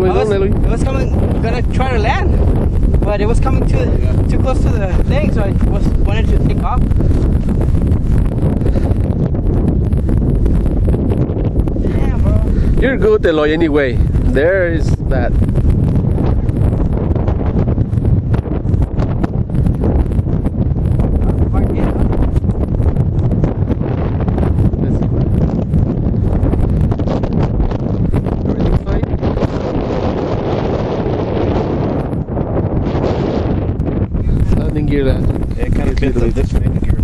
Luis? It was coming, gonna try to land, but it was coming too too close to the thing, so I was wanted to take off. Damn, bro. You're good, Eloy, anyway. There is that. Ringera. Yeah, kind of bits of this Ringera.